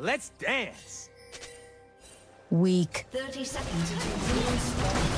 Let's dance. Weak. 30 seconds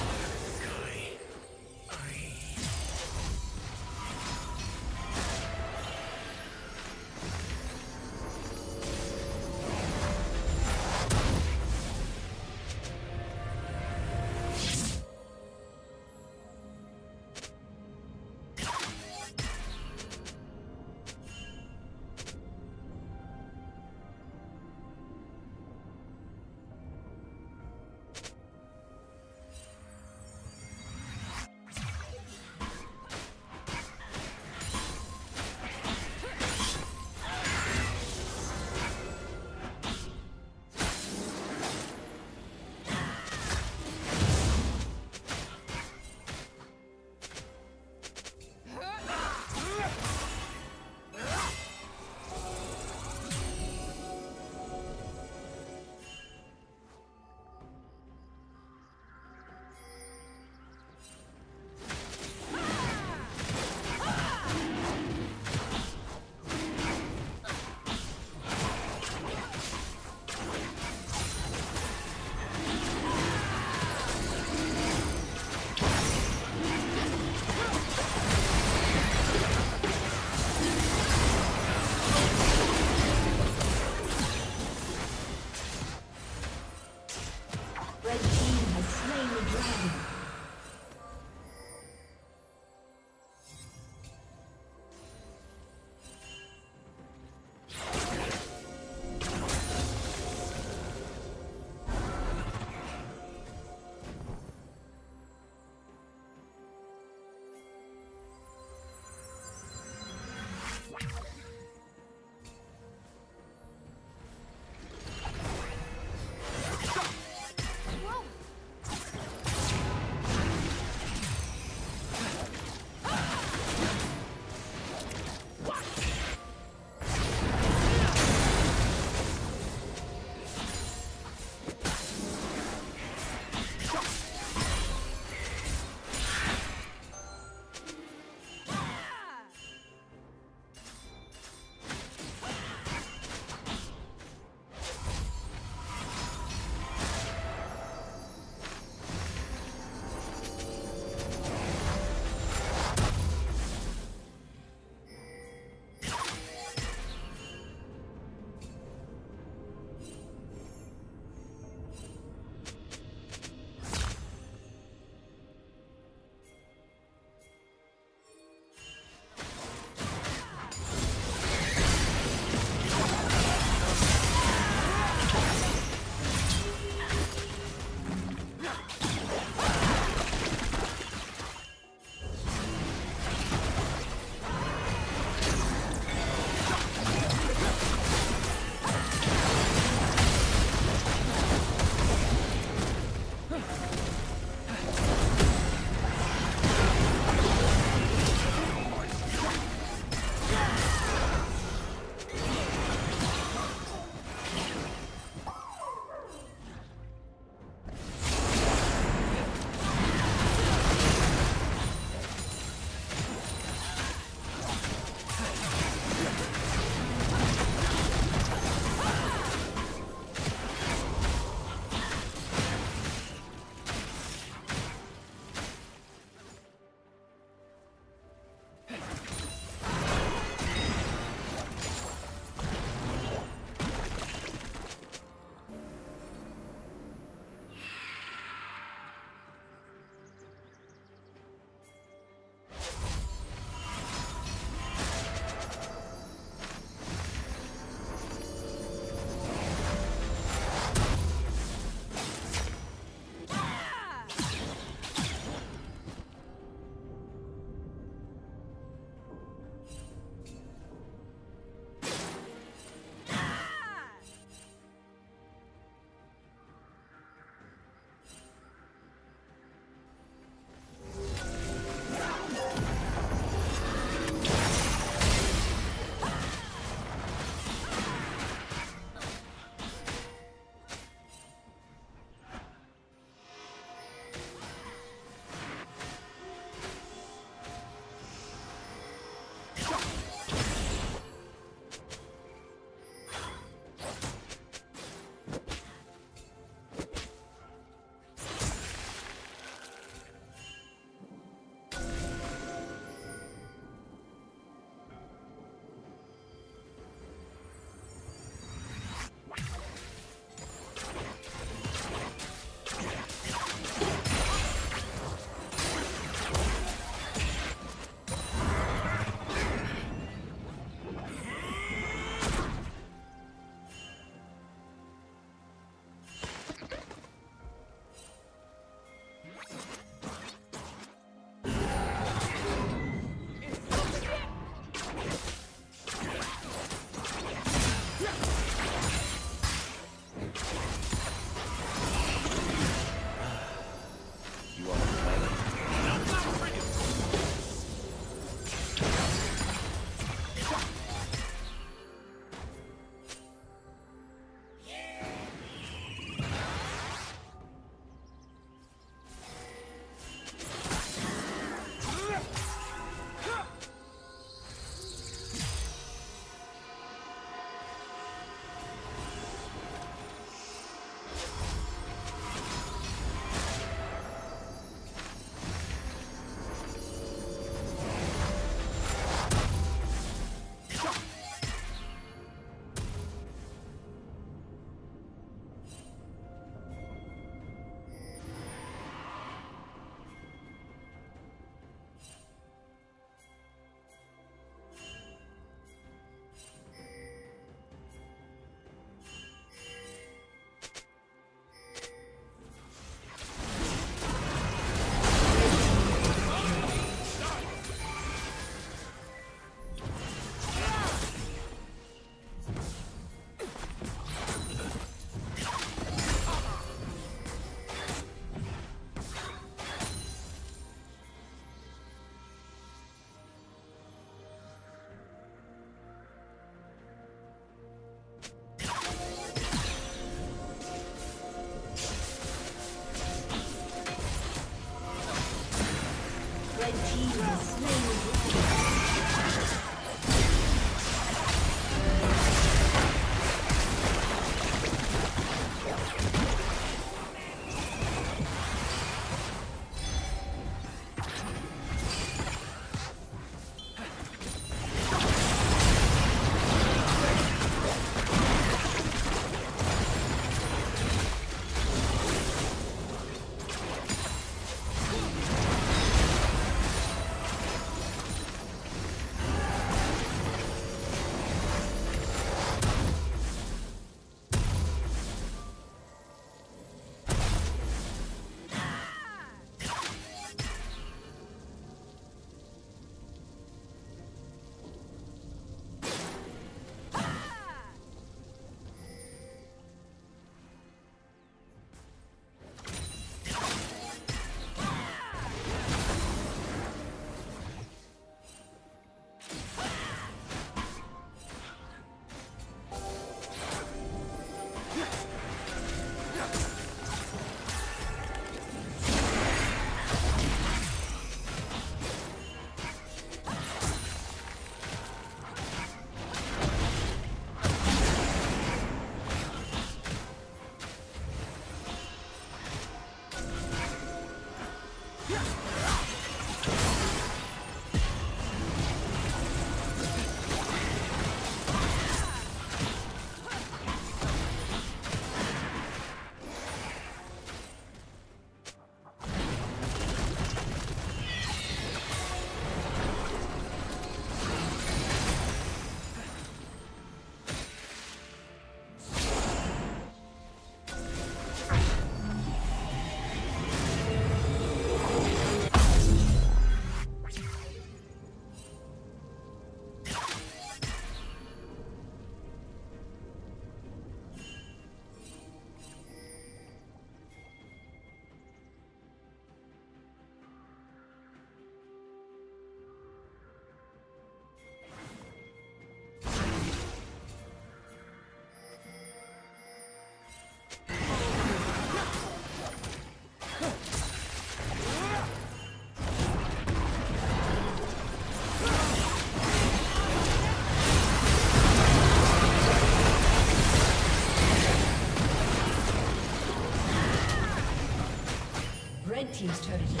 Team's turret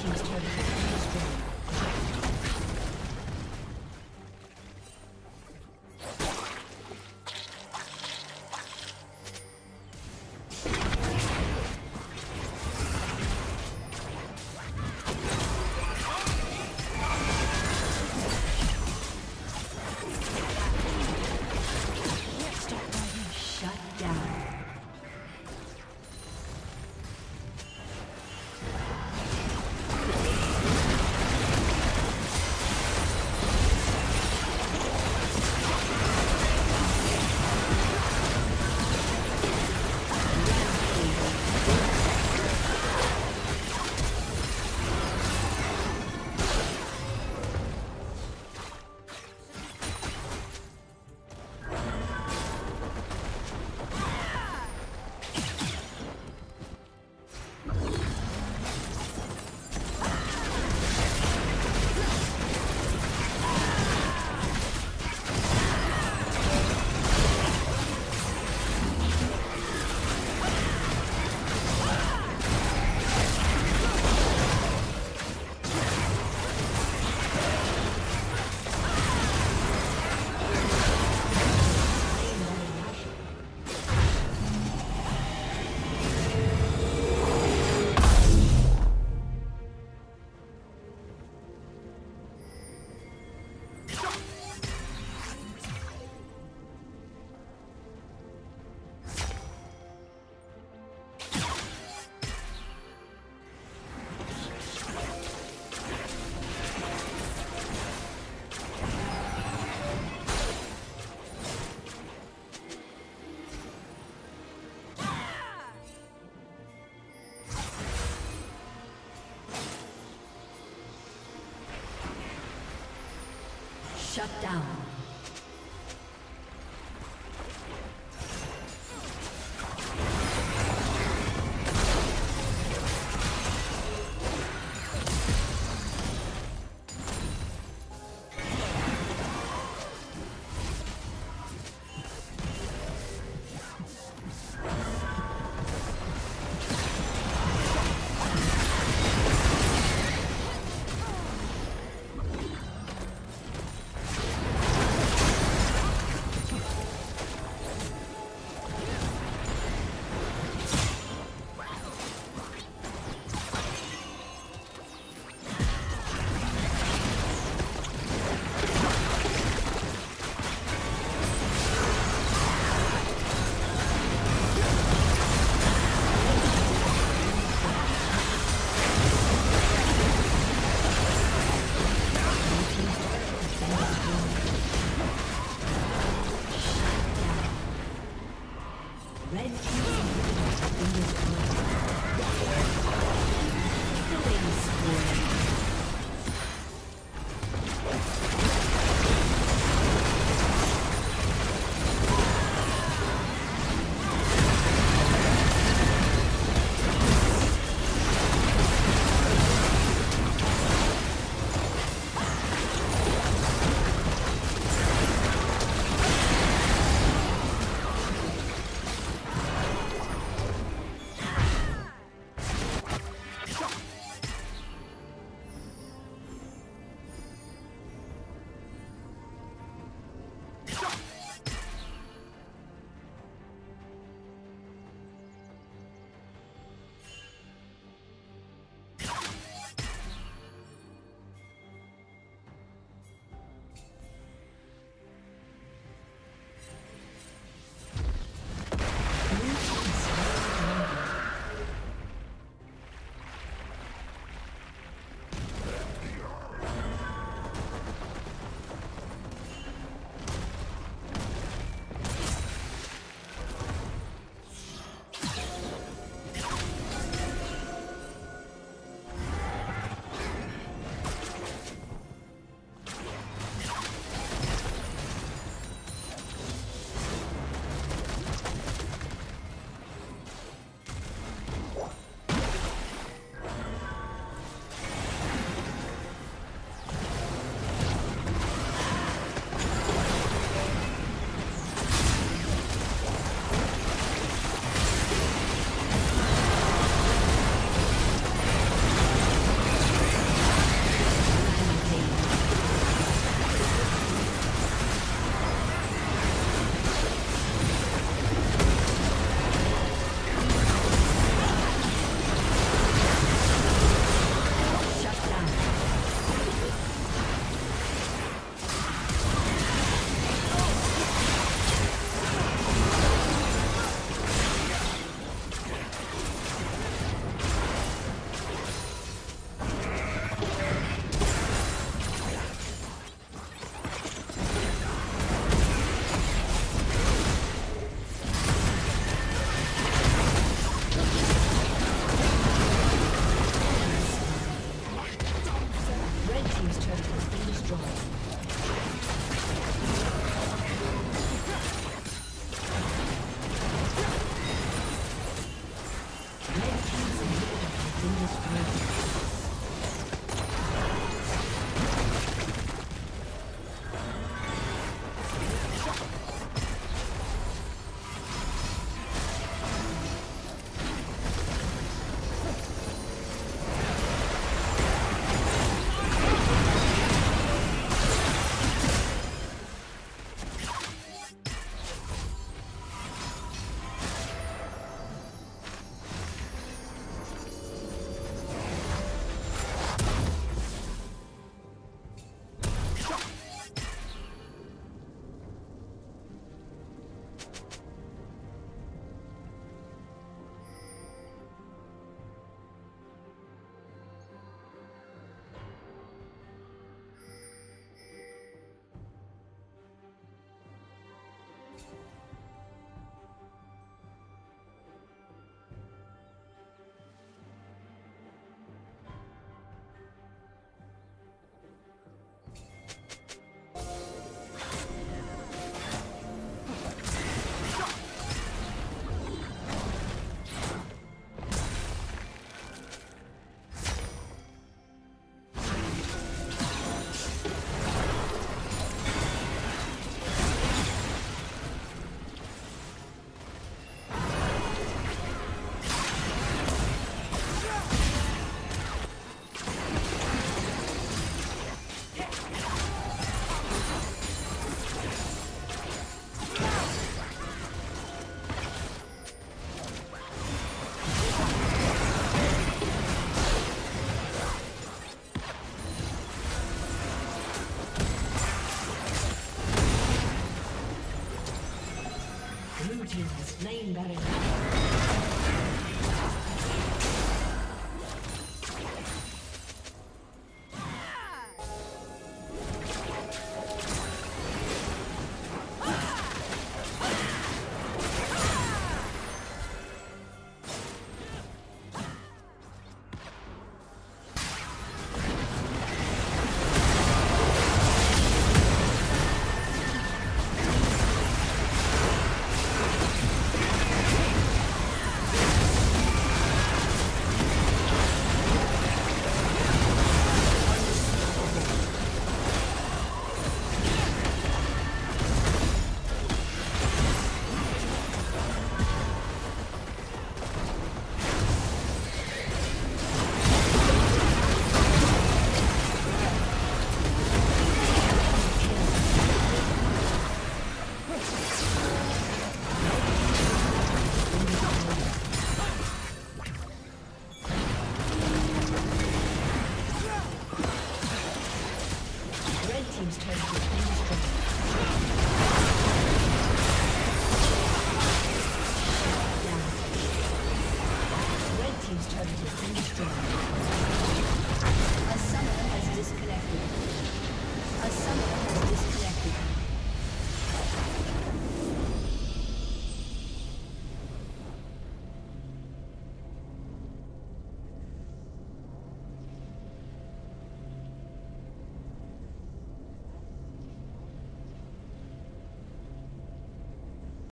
team's turret. Shut down. destroyed.